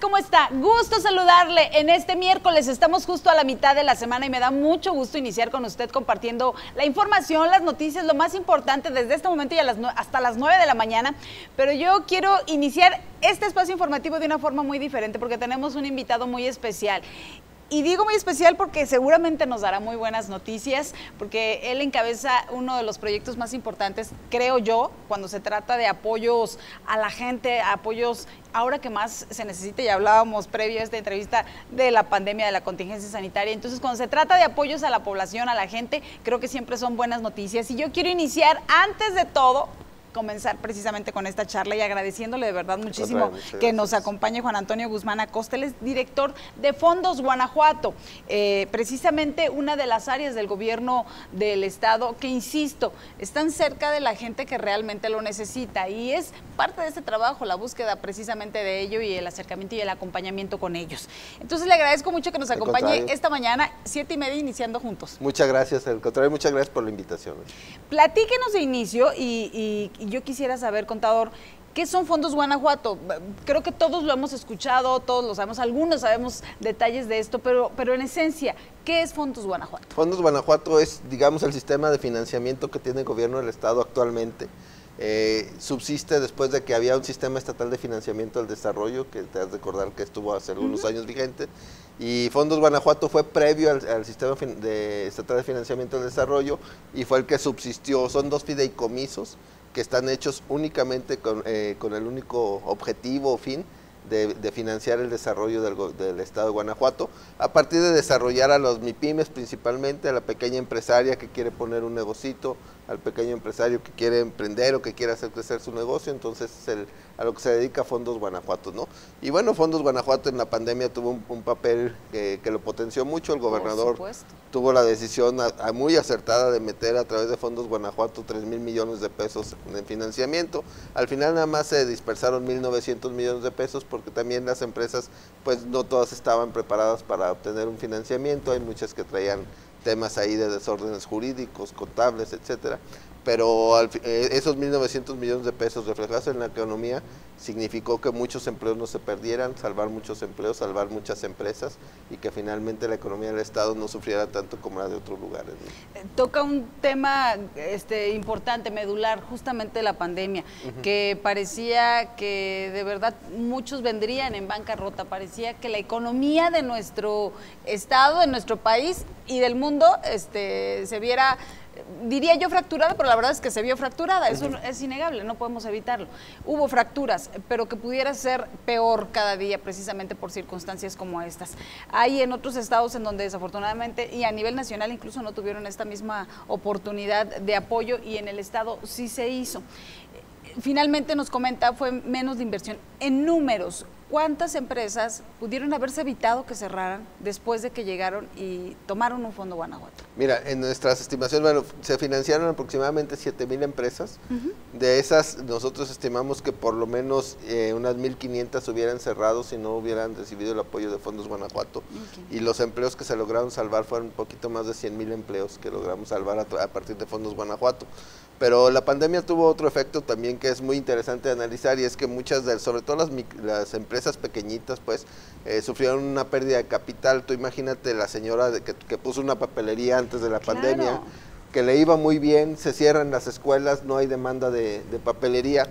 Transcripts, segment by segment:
¿Cómo está? Gusto saludarle. En este miércoles estamos justo a la mitad de la semana y me da mucho gusto iniciar con usted compartiendo la información, las noticias, lo más importante desde este momento y hasta las 9 de la mañana. Pero yo quiero iniciar este espacio informativo de una forma muy diferente porque tenemos un invitado muy especial. Y digo muy especial porque seguramente nos dará muy buenas noticias, porque él encabeza uno de los proyectos más importantes, creo yo, cuando se trata de apoyos a la gente, apoyos ahora que más se necesita, y hablábamos previo a esta entrevista de la pandemia, de la contingencia sanitaria. Entonces, cuando se trata de apoyos a la población, a la gente, creo que siempre son buenas noticias. Y yo quiero iniciar, antes de todo, comenzar precisamente con esta charla y agradeciéndole de verdad muchísimo que nos acompañe Juan Antonio Guzmán Acosta, él es director de Fondos Guanajuato, eh, precisamente una de las áreas del gobierno del estado que, insisto, están cerca de la gente que realmente lo necesita y es parte de este trabajo la búsqueda precisamente de ello y el acercamiento y el acompañamiento con ellos. Entonces le agradezco mucho que nos acompañe esta mañana, siete y media, iniciando juntos. Muchas gracias, al contrario, muchas gracias por la invitación. Platíquenos de inicio y y yo quisiera saber, contador, ¿Qué son Fondos Guanajuato? Creo que todos lo hemos escuchado, todos lo sabemos, algunos sabemos detalles de esto, pero, pero en esencia, ¿qué es Fondos Guanajuato? Fondos Guanajuato es, digamos, el sistema de financiamiento que tiene el gobierno del Estado actualmente. Eh, subsiste después de que había un sistema estatal de financiamiento del desarrollo, que te has de recordar que estuvo hace algunos años vigente, y Fondos Guanajuato fue previo al, sistema de, estatal de financiamiento del desarrollo y fue el que subsistió. Son dos fideicomisos que están hechos únicamente con, eh, con el único objetivo o fin de, financiar el desarrollo del, del, Estado de Guanajuato, a partir de desarrollar a los MIPIMES principalmente, a la pequeña empresaria que quiere poner un negocito, al pequeño empresario que quiere emprender o que quiere hacer crecer su negocio, entonces es el, a lo que se dedica Fondos Guanajuato, ¿no? Y bueno, Fondos Guanajuato en la pandemia tuvo un, papel que, lo potenció mucho, el gobernador tuvo la decisión muy acertada de meter a través de Fondos Guanajuato 3 mil millones de pesos en financiamiento, al final nada más se dispersaron 1.900 millones de pesos porque también las empresas pues no todas estaban preparadas para obtener un financiamiento, hay muchas que traían temas ahí de desórdenes jurídicos, contables, etcétera pero eh, esos 1.900 millones de pesos reflejados en la economía significó que muchos empleos no se perdieran, salvar muchos empleos, salvar muchas empresas y que finalmente la economía del Estado no sufriera tanto como la de otros lugares. Eh, toca un tema este, importante, medular, justamente la pandemia, que parecía que de verdad muchos vendrían en bancarrota, parecía que la economía de nuestro Estado, de nuestro país y del mundo este, se viera diría yo fracturada, pero la verdad es que se vio fracturada, eso es innegable, no podemos evitarlo. Hubo fracturas, pero que pudiera ser peor cada día precisamente por circunstancias como estas. Hay en otros estados en donde desafortunadamente y a nivel nacional incluso no tuvieron esta misma oportunidad de apoyo y en el estado sí se hizo. Finalmente nos comenta, fue menos de inversión. En números, ¿cuántas empresas pudieron haberse evitado que cerraran después de que llegaron y tomaron un fondo Guanajuato? Mira, en nuestras estimaciones, bueno, se financiaron aproximadamente 7 mil empresas. De esas, nosotros estimamos que por lo menos eh, unas 1.500 hubieran cerrado si no hubieran recibido el apoyo de Fondos Guanajuato. Y los empleos que se lograron salvar fueron un poquito más de 100 mil empleos que logramos salvar a, a partir de Fondos Guanajuato. Pero la pandemia tuvo otro efecto también que es muy interesante de analizar y es que muchas de, sobre todo las, las empresas pequeñitas, pues, eh, sufrieron una pérdida de capital. Tú imagínate la señora de que, puso una papelería antes de la pandemia, que le iba muy bien, se cierran las escuelas, no hay demanda de, papelería.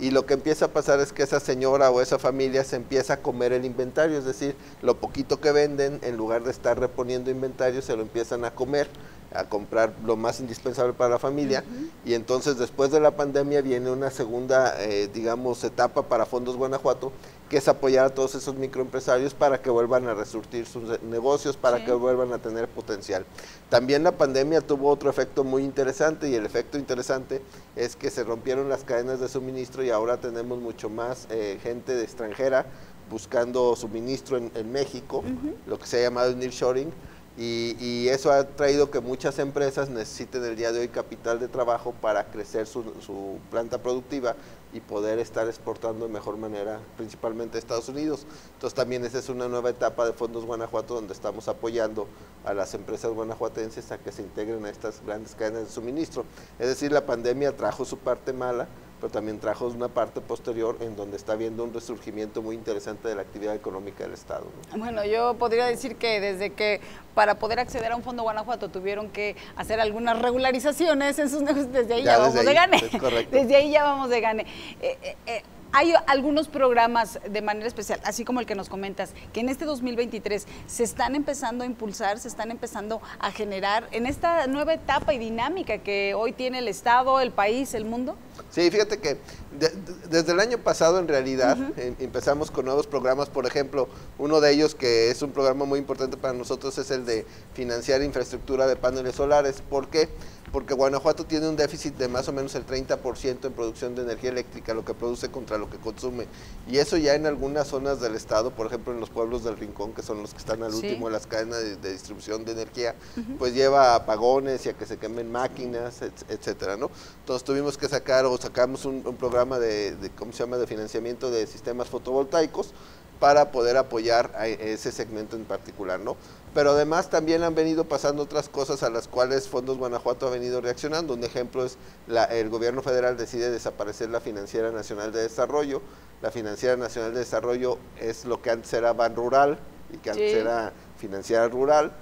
Y lo que empieza a pasar es que esa señora o esa familia se empieza a comer el inventario, es decir, lo poquito que venden, en lugar de estar reponiendo inventario, se lo empiezan a comer a comprar lo más indispensable para la familia. Y entonces después de la pandemia viene una segunda, eh, digamos, etapa para Fondos Guanajuato, que es apoyar a todos esos microempresarios para que vuelvan a resurtir sus negocios, para que vuelvan a tener potencial. También la pandemia tuvo otro efecto muy interesante y el efecto interesante es que se rompieron las cadenas de suministro y ahora tenemos mucho más eh, gente de extranjera buscando suministro en, México, lo que se ha llamado nearshoring y, eso ha traído que muchas empresas necesiten el día de hoy capital de trabajo para crecer su, planta productiva y poder estar exportando de mejor manera, principalmente a Estados Unidos. Entonces también esa es una nueva etapa de Fondos Guanajuato donde estamos apoyando a las empresas guanajuatenses a que se integren a estas grandes cadenas de suministro. Es decir, la pandemia trajo su parte mala, pero también trajo una parte posterior en donde está viendo un resurgimiento muy interesante de la actividad económica del Estado. Bueno, yo podría decir que desde que para poder acceder a un fondo Guanajuato tuvieron que hacer algunas regularizaciones en sus negocios, desde ahí ya, vamos de gane. Desde ahí ya vamos de gane. Eh, eh, hay algunos programas de manera especial, así como el que nos comentas, que en este 2023 se están empezando a impulsar, se están empezando a generar en esta nueva etapa y dinámica que hoy tiene el Estado, el país, el mundo. Sí, fíjate que desde el año pasado en realidad em, empezamos con nuevos programas, por ejemplo, uno de ellos que es un programa muy importante para nosotros es el de financiar infraestructura de paneles solares. ¿Por qué? Porque Guanajuato tiene un déficit de más o menos el 30% en producción de energía eléctrica, lo que produce contra lo que consume. Y eso ya en algunas zonas del estado, por ejemplo en los pueblos del Rincón, que son los que están al último de las cadenas de, distribución de energía, pues lleva a apagones y a que se quemen máquinas, etcétera, ¿no? Entonces tuvimos que sacar o sacamos un, programa de, de, ¿cómo se llama?, de financiamiento de sistemas fotovoltaicos para poder apoyar a ese segmento en particular, ¿no? pero además también han venido pasando otras cosas a las cuales Fondos Guanajuato ha venido reaccionando. Un ejemplo es la, el gobierno federal decide desaparecer la Financiera Nacional de Desarrollo. La Financiera Nacional de Desarrollo es lo que antes era Ban Rural y que antes era Financiera Rural.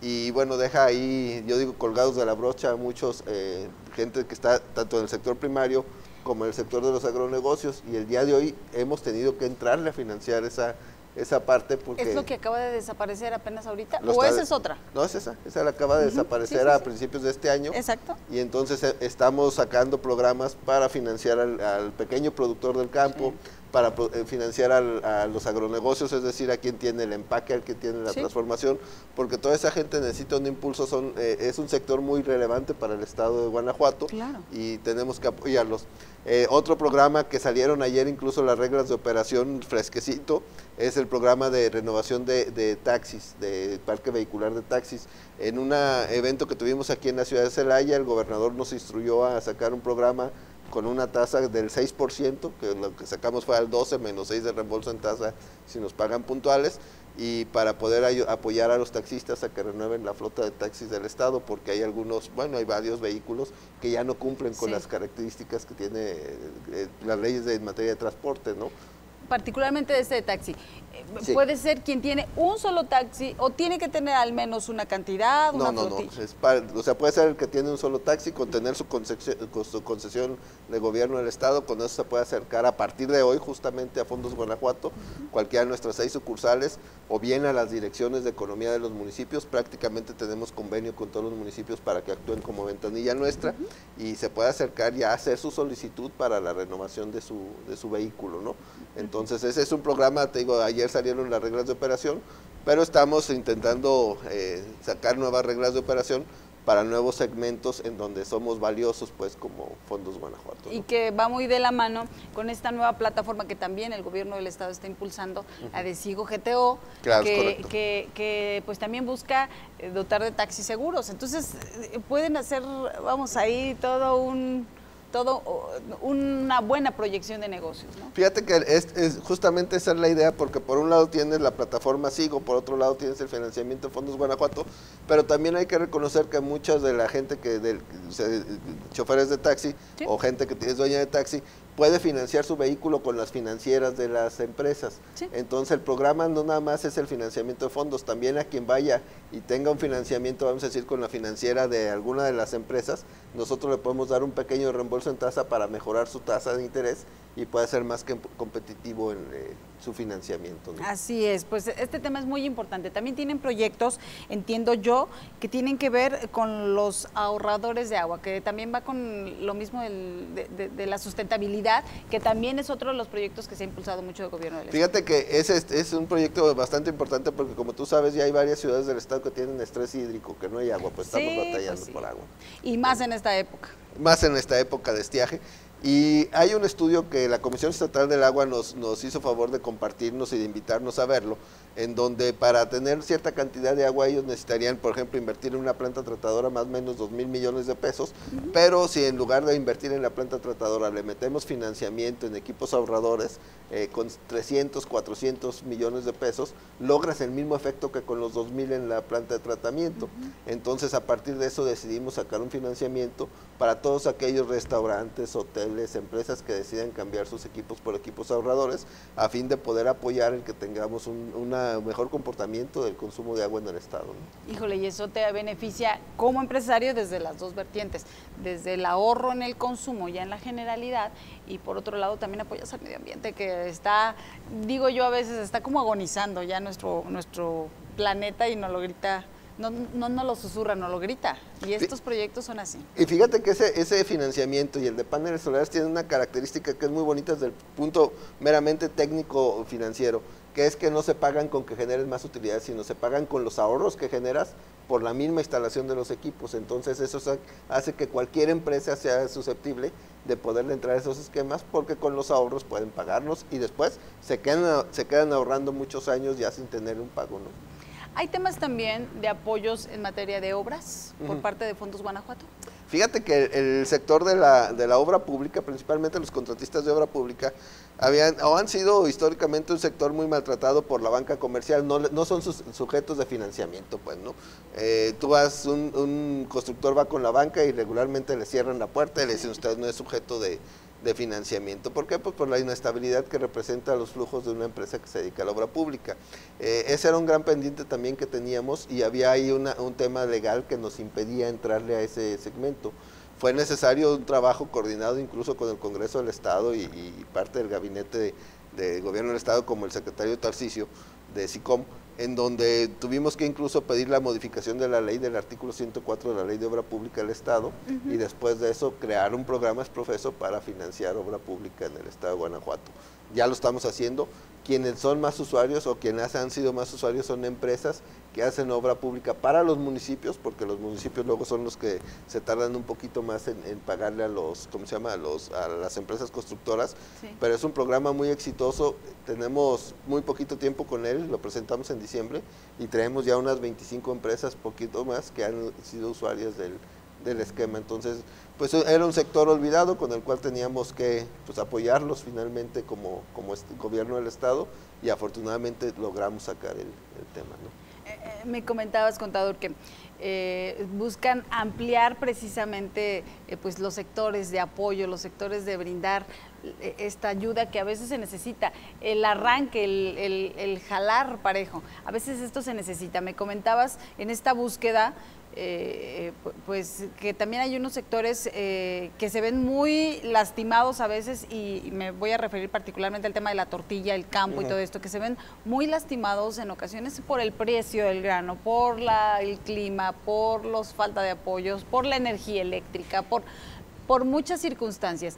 Y bueno, deja ahí, yo digo, colgados de la brocha a muchos, eh, gente que está tanto en el sector primario como el sector de los agronegocios. Y el día de hoy hemos tenido que entrarle a financiar esa esa parte porque... ¿Es lo que acaba de desaparecer apenas ahorita? ¿O esa es otra? No, es esa. Esa la acaba de desaparecer a principios de este año. Exacto. Y entonces eh, estamos sacando programas para financiar al, pequeño productor del campo, para eh, financiar a los agronegocios, es decir, a quien tiene el empaque, al que tiene la transformación, porque toda esa gente necesita un impulso, son, eh, es un sector muy relevante para el estado de Guanajuato y tenemos que apoyarlos. Eh, otro programa que salieron ayer, incluso las reglas de operación fresquecito, es el programa de renovación de, taxis, de parque vehicular de taxis. En un evento que tuvimos aquí en la ciudad de Celaya, el gobernador nos instruyó a sacar un programa con una tasa del 6%, que lo que sacamos fue al 12 menos 6 de reembolso en tasa si nos pagan puntuales, y para poder apoyar a los taxistas a que renueven la flota de taxis del Estado, porque hay algunos, bueno, hay varios vehículos que ya no cumplen con las características que tiene eh, las leyes de, en materia de transporte, ¿no? Particularmente de este taxi, eh, ¿puede ser quien tiene un solo taxi o tiene que tener al menos una cantidad? no, no, no. o sea, puede ser el que tiene un solo taxi con tener su concesión, su concesión de gobierno del Estado. Con eso se puede acercar a partir de hoy justamente a Fondos Guanajuato, cualquiera de nuestras seis sucursales o bien a las direcciones de economía de los municipios. Prácticamente tenemos convenio con todos los municipios para que actúen como ventanilla nuestra y se puede acercar y hacer su solicitud para la renovación de su, de su vehículo, ¿no? Entonces ese es un programa, te digo, ayer salieron las reglas de operación, pero estamos intentando eh, sacar nuevas reglas de operación para nuevos segmentos en donde somos valiosos pues como Fondos Guanajuato. Y que va muy de la mano con esta nueva plataforma que también el gobierno del estado está impulsando, la de Sigo GTO, que, que, que, pues también busca eh, dotar de taxis seguros. Entonces eh, pueden hacer, vamos ahí, todo un todo una buena proyección de negocios. ¿no? Fíjate que es, justamente esa es la idea, porque por un lado tienes la plataforma SIGO, por otro lado tienes el financiamiento de Fondos Guanajuato, pero también hay que reconocer que muchas de la gente que, del, choferes de taxi o gente que es dueña de taxi, puede financiar su vehículo con las financieras de las empresas. Entonces el programa no nada más es el financiamiento de fondos, también a quien vaya y tenga un financiamiento, vamos a decir, con la financiera de alguna de las empresas, nosotros le podemos dar un pequeño reembolso en tasa para mejorar su tasa de interés y puede ser más que competitivo en eh, su financiamiento. Así es, pues este tema es muy importante. También tienen proyectos, entiendo yo, que tienen que ver con los ahorradores de agua, que también va con lo mismo de, la sustentabilidad, que también es otro de los proyectos que se ha impulsado mucho el gobierno del Estado. Fíjate que ese es, es, un proyecto bastante importante porque como tú sabes ya hay varias ciudades del Estado que tienen estrés hídrico, que no hay agua, pues estamos pues batallando por agua. Y más en esta época. Más en esta época de estiaje. Y hay un estudio que la Comisión Estatal del Agua nos, nos hizo favor de compartirnos y de invitarnos a verlo, en donde para tener cierta cantidad de agua ellos necesitarían, por ejemplo, invertir en una planta tratadora más o menos 2 mil millones de pesos, pero si en lugar de invertir en la planta tratadora le metemos financiamiento en equipos ahorradores eh, con 300, 400 millones de pesos, logras el mismo efecto que con los 2 mil en la planta de tratamiento. Entonces, a partir de eso decidimos sacar un financiamiento para todos aquellos restaurantes, hoteles, empresas que deciden cambiar sus equipos por equipos ahorradores a fin de poder apoyar el que tengamos un mejor comportamiento del consumo de agua en el Estado. Híjole, y eso te beneficia como empresario desde las dos vertientes, desde el ahorro en el consumo ya en la generalidad y por otro lado también apoyas al medio ambiente que está, digo yo a veces, está como agonizando ya nuestro, nuestro planeta y nos lo grita no, no, no lo susurra, no lo grita. Y estos proyectos son así. Y fíjate que ese, ese financiamiento y el de paneles solares tienen una característica que es muy bonita desde el punto meramente técnico financiero, que es que no se pagan con que generes más utilidades, sino se pagan con los ahorros que generas por la misma instalación de los equipos. Entonces eso hace que cualquier empresa sea susceptible de poder entrar a esos esquemas porque con los ahorros pueden pagarlos y después se quedan, se quedan ahorrando muchos años ya sin tener un pago. ¿no? Hay temas también de apoyos en materia de obras por parte de Fondos Guanajuato. Fíjate que el, sector de la, de la, obra pública, principalmente los contratistas de obra pública, habían o han sido históricamente un sector muy maltratado por la banca comercial, no, no son sus, sujetos de financiamiento, pues, ¿no? Eh, tú vas, un, un, constructor va con la banca y regularmente le cierran la puerta y le dicen usted no es sujeto de, de financiamiento. ¿Por qué? Pues por la inestabilidad que representa los flujos de una empresa que se dedica a la obra pública. Eh, ese era un gran pendiente también que teníamos y había ahí un tema legal que nos impedía entrarle a ese segmento. Fue necesario un trabajo coordinado incluso con el Congreso del Estado y, parte del gabinete de, gobierno del Estado como el secretario Tarcisio de SICOM, en donde tuvimos que incluso pedir la modificación de la ley del artículo 104 de la ley de obra pública del Estado y después de eso crear un programa exprofeso para financiar obra pública en el Estado de Guanajuato. Ya lo estamos haciendo, quienes son más usuarios o quienes han sido más usuarios son empresas que hacen obra pública para los municipios, porque los municipios luego son los que se tardan un poquito más en, pagarle a los, ¿cómo se llama?, a, los, a las empresas constructoras, pero es un programa muy exitoso, tenemos muy poquito tiempo con él, lo presentamos en diciembre y traemos ya unas 25 empresas, poquito más, que han sido usuarias del, del esquema, entonces pues era un sector olvidado con el cual teníamos que pues, apoyarlos finalmente como, como gobierno del Estado y afortunadamente logramos sacar el, tema. Eh, eh, me comentabas, contador, que eh, buscan ampliar precisamente pues los sectores de apoyo, los sectores de brindar esta ayuda que a veces se necesita, el arranque, el, el jalar parejo, a veces esto se necesita. Me comentabas en esta búsqueda eh, pues que también hay unos sectores eh, que se ven muy lastimados a veces y, me voy a referir particularmente al tema de la tortilla, el campo y todo esto, que se ven muy lastimados en ocasiones por el precio del grano, por la, el clima, por los falta de apoyos, por la energía eléctrica, por, por muchas circunstancias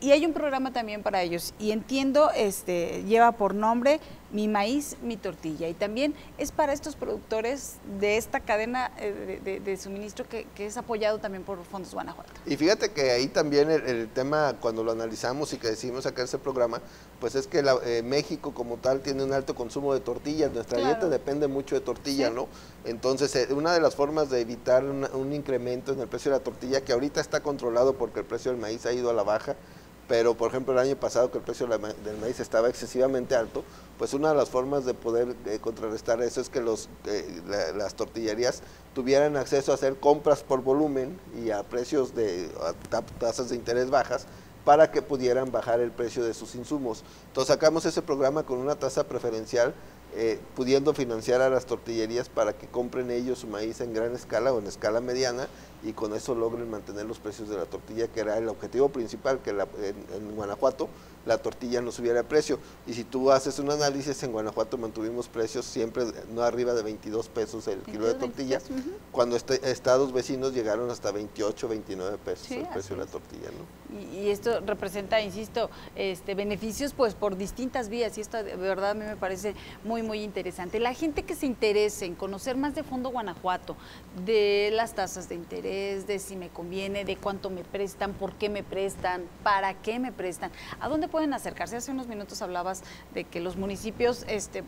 y hay un programa también para ellos. Y entiendo este lleva por nombre mi maíz mi tortilla. Y también es para estos productores de esta cadena eh, de, suministro que, es apoyado también por Fondos Guanajuato. Y fíjate que ahí también el, tema cuando lo analizamos y que decidimos sacar ese programa pues es que eh, México como tal tiene un alto consumo de tortillas. Nuestra dieta depende mucho de tortilla no entonces eh, una de las formas de evitar un incremento en el precio de la tortilla que ahorita está controlado porque el precio del maíz ha ido a la baja pero por ejemplo el año pasado que el precio del maíz estaba excesivamente alto, pues una de las formas de poder contrarrestar eso es que los, eh, las tortillerías tuvieran acceso a hacer compras por volumen y a precios de tasas de interés bajas para que pudieran bajar el precio de sus insumos. Entonces sacamos ese programa con una tasa preferencial eh, pudiendo financiar a las tortillerías para que compren ellos su maíz en gran escala o en escala mediana y con eso logren mantener los precios de la tortilla, que era el objetivo principal, que en, Guanajuato la tortilla no subiera de precio. Y si tú haces un análisis, en Guanajuato mantuvimos precios siempre no arriba de 22 pesos el kilo de tortilla, cuando este, estados vecinos llegaron hasta 28, 29 pesos el precio de la tortilla. Y, esto representa, insisto, este, beneficios pues por distintas vías y esto de verdad a mí me parece muy, muy interesante. La gente que se interese en conocer más de fondo Guanajuato, de las tasas de interés, de si me conviene, de cuánto me prestan, por qué me prestan, para qué me prestan. ¿A dónde pueden acercarse? Hace unos minutos hablabas de que los municipios este,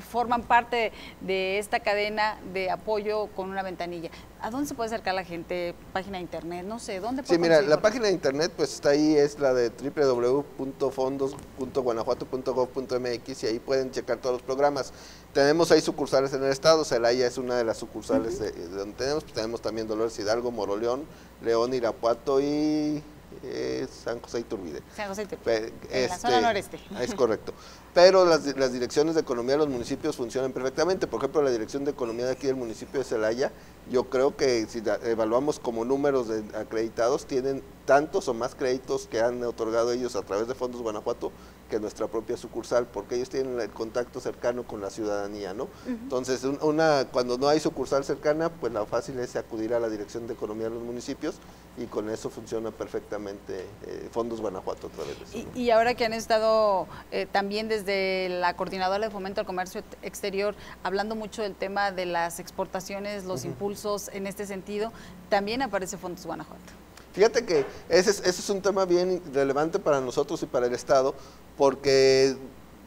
forman parte de esta cadena de apoyo con una ventanilla. ¿A dónde se puede acercar la gente? Página de internet, no sé, ¿dónde Sí, mira, la página de internet pues está ahí, es la de www.fondos.guanajuato.gov.mx y ahí pueden checar todos los programas. Tenemos ahí sucursales en el estado, Celaya es una de las sucursales de, donde tenemos, pues tenemos también Dolores Hidalgo, Moroleón, León, Irapuato y es San José Iturbide. San José Iturbide, en la zona este, noreste. Es correcto. Pero las, las, direcciones de economía de los municipios funcionan perfectamente. Por ejemplo, la dirección de economía de aquí del municipio de Celaya, yo creo que si evaluamos como números de acreditados, tienen tantos o más créditos que han otorgado ellos a través de Fondos Guanajuato que nuestra propia sucursal, porque ellos tienen el contacto cercano con la ciudadanía, ¿no? Entonces, una, cuando no hay sucursal cercana, pues lo fácil es acudir a la Dirección de Economía de los municipios y con eso funciona perfectamente eh, Fondos Guanajuato a través de eso. Y, ahora que han estado eh, también desde la Coordinadora de Fomento al Comercio Exterior hablando mucho del tema de las exportaciones, los impulsos en este sentido, también aparece Fondos Guanajuato. Fíjate que ese es, ese es un tema bien relevante para nosotros y para el Estado, porque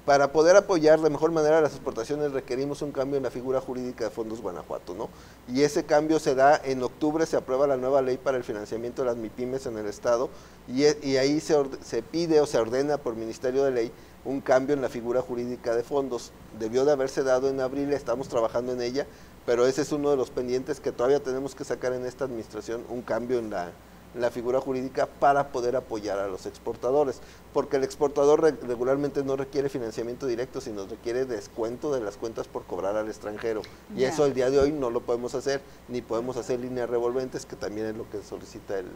para poder apoyar de mejor manera las exportaciones requerimos un cambio en la figura jurídica de Fondos Guanajuato, ¿no? Y ese cambio se da en octubre, se aprueba la nueva ley para el financiamiento de las MIPIMES en el Estado y, e, ahí se, se, pide o se ordena por Ministerio de Ley un cambio en la figura jurídica de fondos. Debió de haberse dado en abril, estamos trabajando en ella, pero ese es uno de los pendientes que todavía tenemos que sacar en esta administración, un cambio en la, la figura jurídica para poder apoyar a los exportadores, porque el exportador regularmente no requiere financiamiento directo, sino requiere descuento de las cuentas por cobrar al extranjero. Y eso el día de hoy no lo podemos hacer, ni podemos hacer líneas revolventes, que también es lo que solicita el,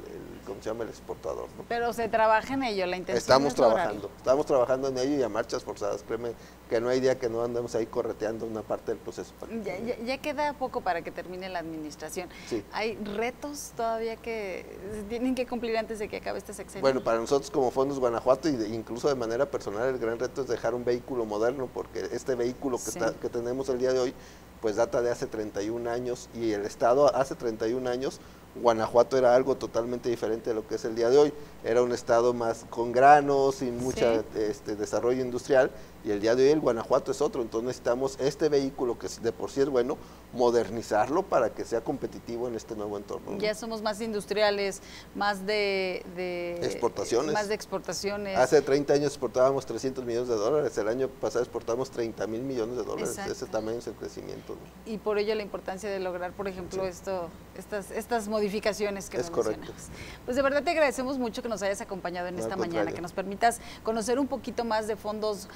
¿cómo se llama? el exportador. Pero se trabaja en ello, la intención Estamos trabajando, estamos trabajando en ello y a marchas forzadas, créeme que no hay día que no andemos ahí correteando una parte del proceso. Ya, ya, queda poco para que termine la administración. ¿Hay retos todavía que tienen que cumplir antes de que acabe este sexenio? Bueno, para nosotros como Fondos Guanajuato y incluso de manera personal el gran reto es dejar un vehículo moderno porque este vehículo que, está, que tenemos el día de hoy pues data de hace 31 años y el Estado hace 31 años Guanajuato era algo totalmente diferente de lo que es el día de hoy. Era un estado más con granos, sin mucho este, desarrollo industrial, y el día de hoy el Guanajuato es otro. Entonces necesitamos este vehículo que de por sí es bueno, modernizarlo para que sea competitivo en este nuevo entorno. Ya somos más industriales, más de, exportaciones. Más de exportaciones. Hace 30 años exportábamos 300 millones de dólares, el año pasado exportamos 30 mil millones de dólares. Ese tamaño es el crecimiento. Y por ello la importancia de lograr, por ejemplo, esto, estas, estas modificaciones que es correcto. Pues de verdad te agradecemos mucho que nos hayas acompañado en esta mañana, que nos permitas conocer un poquito más de fondos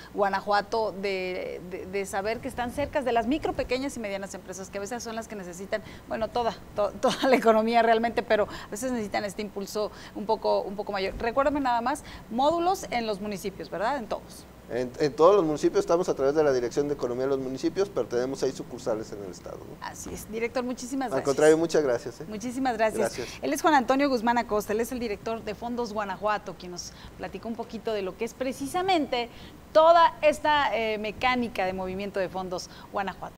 De, de, saber que están cerca de las micro, pequeñas y medianas empresas, que a veces son las que necesitan, bueno, toda, toda la economía realmente, pero a veces necesitan este impulso un poco, un poco mayor. Recuérdame nada más, módulos en los municipios, ¿verdad? En todos. En, todos los municipios estamos a través de la Dirección de Economía de los Municipios, pero tenemos seis sucursales en el Estado. Así es. Director, muchísimas gracias. Al contrario, muchas gracias. ¿eh? Muchísimas gracias. Él es Juan Antonio Guzmán Acosta, él es el director de Fondos Guanajuato, quien nos platicó un poquito de lo que es precisamente toda esta eh, mecánica de movimiento de fondos Guanajuato.